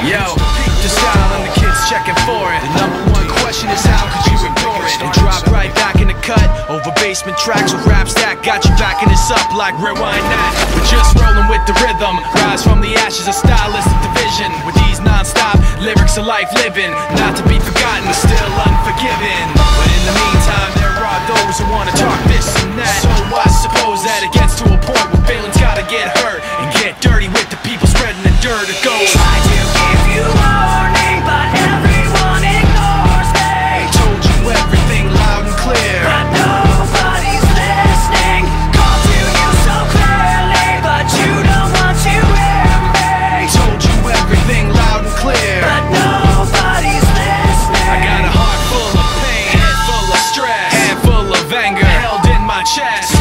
Yo, the style and the kids checking for it. The number one question is how could you ignore it? And drop right back in the cut over basement tracks with rap stack. Got you backing this up like rewind that. We're just rolling with the rhythm. Rise from the ashes of stylistic division. With these non-stop lyrics of life living. Not to be forgotten, still unforgiven. But in the meantime, there are those who wanna talk. Dirt. It goes. Try to give you warning, but everyone ignores me. Told you everything loud and clear. But nobody's listening. Call to you so clearly, but you don't want to hear me. Told you everything loud and clear. But nobody's listening. I got a heart full of pain, head full of stress, head full of anger, held in my chest,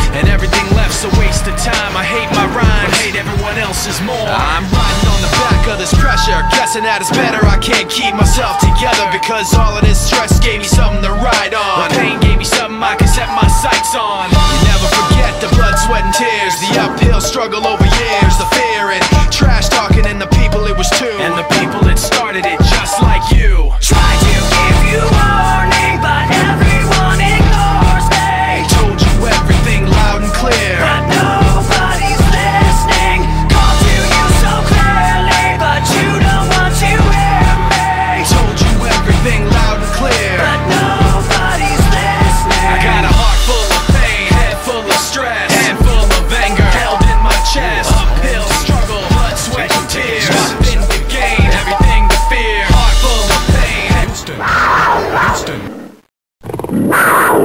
hate everyone else's more. I'm riding on the back of this pressure, guessing that it's better. I can't keep myself together because all of this stress gave me something to ride on. The pain gave me something I can set my sights on. You never forget the blood, sweat, and tears, the uphill struggle over years, the fear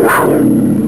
different.